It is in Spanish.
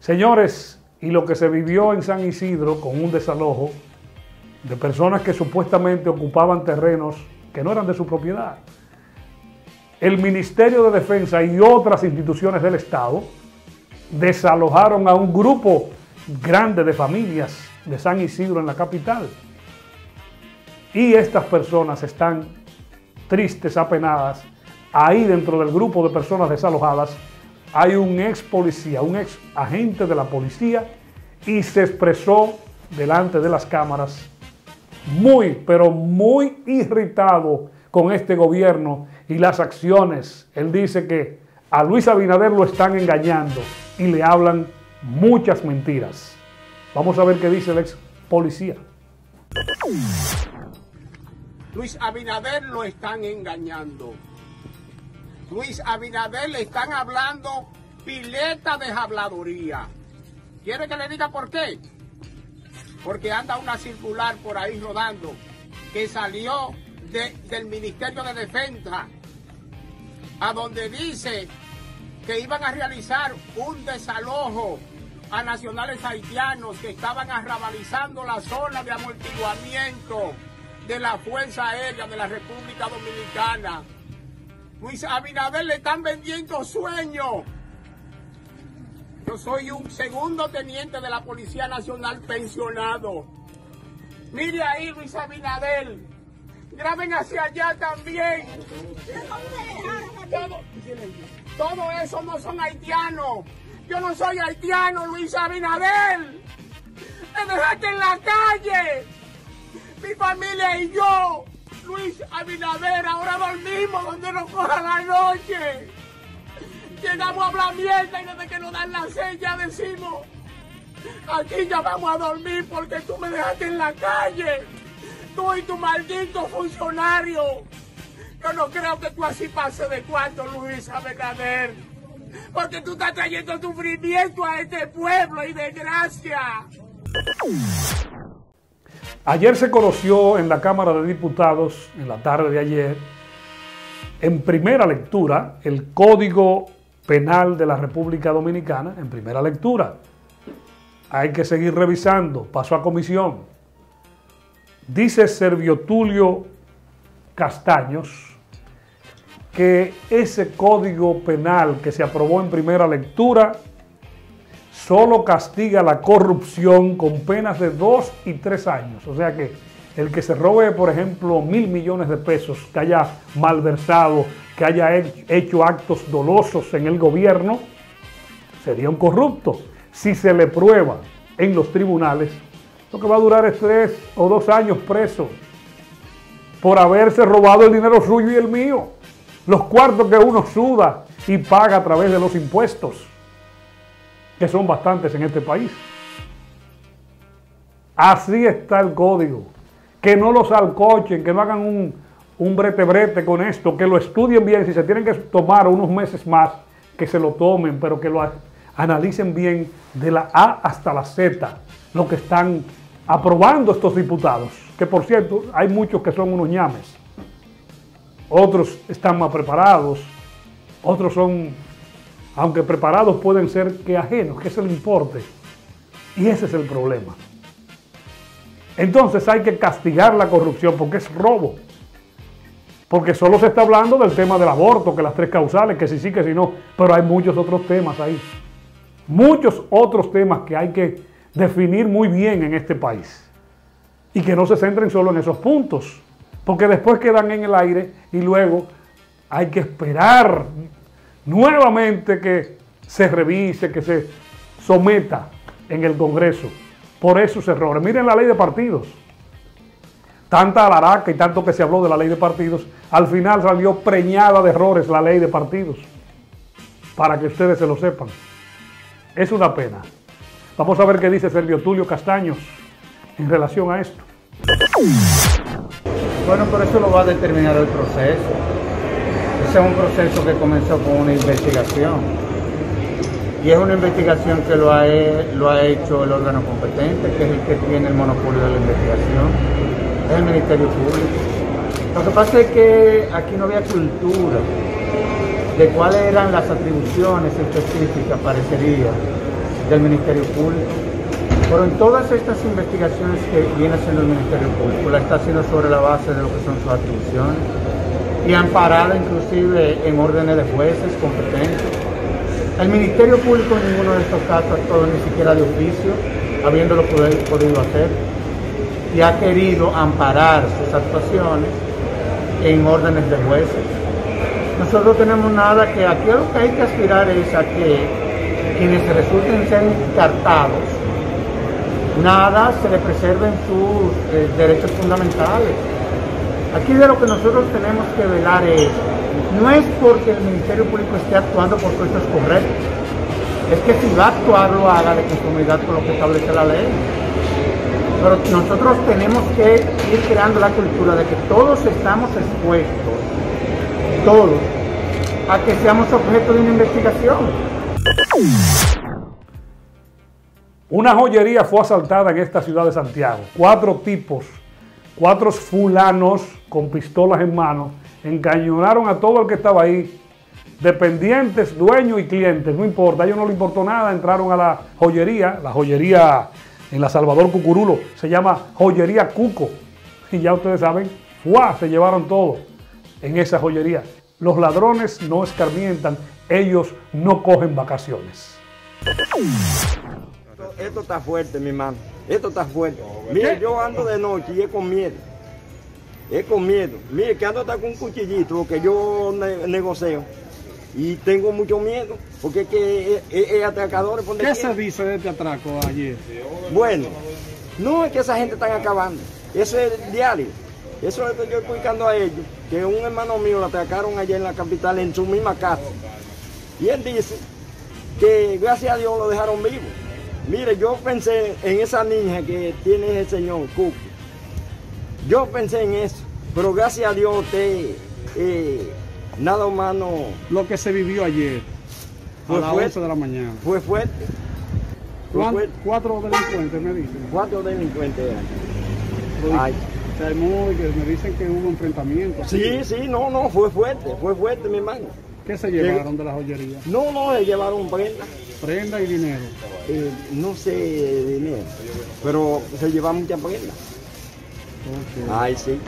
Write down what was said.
Señores, y lo que se vivió en San Isidro con un desalojo de personas que supuestamente ocupaban terrenos que no eran de su propiedad. El Ministerio de Defensa y otras instituciones del Estado desalojaron a un grupo grande de familias de San Isidro en la capital. Y estas personas están tristes, apenadas. Ahí dentro del grupo de personas desalojadas hay un ex policía, un ex agente de la policía y se expresó delante de las cámaras muy, pero muy irritado con este gobierno y las acciones. Él dice que a Luis Abinader lo están engañando y le hablan muchas mentiras. Vamos a ver qué dice el ex policía. Luis Abinader lo están engañando. Luis Abinader le están hablando pileta de habladuría. ¿Quiere que le diga por qué? Porque anda una circular por ahí rodando que salió del Ministerio de Defensa, a donde dice que iban a realizar un desalojo a nacionales haitianos que estaban arrabalizando la zona de amortiguamiento de la Fuerza Aérea de la República Dominicana. Luis Abinader le están vendiendo sueños. Yo soy un segundo teniente de la Policía Nacional pensionado. Mire ahí, Luis Abinader. Graben hacia allá también. Todo, todo eso no son haitianos. Yo no soy haitiano, Luis Abinader. Me dejaste en la calle. Mi familia y yo, Luis Abinader, ahora dormimos donde nos coja la noche. Llegamos a hablar mierda y desde que nos dan la sella decimos, aquí ya vamos a dormir porque tú me dejaste en la calle. Tú y tu maldito funcionario. Yo no creo que tú así pases de cuarto, Luis Abinader porque tú estás trayendo sufrimiento a este pueblo y desgracia. Ayer se conoció en la Cámara de Diputados, en la tarde de ayer, en primera lectura, el Código Penal de la República Dominicana, en primera lectura. Hay que seguir revisando, paso a comisión. Dice Servio Tulio Castaños, que ese código penal que se aprobó en primera lectura solo castiga la corrupción con penas de dos y tres años. O sea que el que se robe, por ejemplo, mil millones de pesos, que haya malversado, que haya hecho actos dolosos en el gobierno, sería un corrupto. Si se le prueba en los tribunales, lo que va a durar es tres o dos años preso por haberse robado el dinero suyo y el mío los cuartos que uno suda y paga a través de los impuestos, que son bastantes en este país. Así está el código. Que no los alcochen, que no hagan un, un brete brete con esto, que lo estudien bien, si se tienen que tomar unos meses más, que se lo tomen, pero que lo analicen bien de la A hasta la Z, lo que están aprobando estos diputados, que por cierto hay muchos que son unos ñames otros están más preparados, otros son, aunque preparados, pueden ser que ajenos, que es el importe. Y ese es el problema. Entonces hay que castigar la corrupción porque es robo. Porque solo se está hablando del tema del aborto, que las tres causales, que si sí, que si no, pero hay muchos otros temas ahí. Muchos otros temas que hay que definir muy bien en este país. Y que no se centren solo en esos puntos porque después quedan en el aire y luego hay que esperar nuevamente que se revise, que se someta en el Congreso por esos errores. Miren la ley de partidos. Tanta alaraca y tanto que se habló de la ley de partidos, al final salió preñada de errores la ley de partidos. Para que ustedes se lo sepan. Es una pena. Vamos a ver qué dice Sergio Tulio Castaños en relación a esto. Bueno, por eso lo va a determinar el proceso. Ese es un proceso que comenzó con una investigación. Y es una investigación que lo ha, lo ha hecho el órgano competente, que es el que tiene el monopolio de la investigación, es el Ministerio Público. Lo que pasa es que aquí no había cultura de cuáles eran las atribuciones específicas, parecería, del Ministerio Público. Pero en todas estas investigaciones que viene haciendo el Ministerio Público, la está haciendo sobre la base de lo que son sus atribuciones y amparada inclusive en órdenes de jueces competentes. El Ministerio Público en ninguno de estos casos ha actuado ni siquiera de oficio, habiéndolo podido hacer, y ha querido amparar sus actuaciones en órdenes de jueces. Nosotros tenemos nada que aquí lo que hay que aspirar es a que quienes resulten ser encartados, nada se le preserven sus eh, derechos fundamentales. Aquí de lo que nosotros tenemos que velar es, no es porque el Ministerio Público esté actuando porque esto es correcto, es que si va a actuar lo haga de conformidad con lo que establece la ley. Pero nosotros tenemos que ir creando la cultura de que todos estamos expuestos, todos, a que seamos objeto de una investigación. Una joyería fue asaltada en esta ciudad de Santiago. Cuatro tipos, cuatro fulanos con pistolas en mano, encañonaron a todo el que estaba ahí, dependientes, dueños y clientes, no importa, a ellos no le importó nada, entraron a la joyería, la joyería en la Salvador Cucurulo, se llama Joyería Cuco, y ya ustedes saben, ¡fuá! se llevaron todo en esa joyería. Los ladrones no escarmientan, ellos no cogen vacaciones. Esto, está fuerte, mi hermano. Esto está fuerte. Mire, yo ando de noche y es con miedo. Es con miedo. Mire, que ando hasta con un cuchillito, que yo negocio. Y tengo mucho miedo, porque es que es, atracador. ¿Qué se dice de este atraco ayer? Bueno, no es que esa gente están acabando. Eso es diario. Eso es lo que yo explicando a ellos, que un hermano mío lo atracaron allá en la capital, en su misma casa. Y él dice que gracias a Dios lo dejaron vivo. Mire, yo pensé en esa niña que tiene el señor Cook. Yo pensé en eso, pero gracias a Dios usted, eh, nada humano. Lo que se vivió ayer, fue a las fuerte, de la mañana. Fue fuerte. Cuatro delincuentes me dicen. Cuatro delincuentes Ay. me dicen que hubo enfrentamiento. Sí, sí, no, no, fue fuerte, fue fuerte, mi hermano. ¿Qué se llevaron de la joyería? No, no, se llevaron prenda. ¿Prenda y dinero? Eh, no sé dinero, pero se llevaron mucha prenda. Ay, sí.